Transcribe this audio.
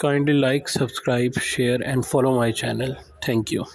kindly like subscribe share and follow my channel. Thank you.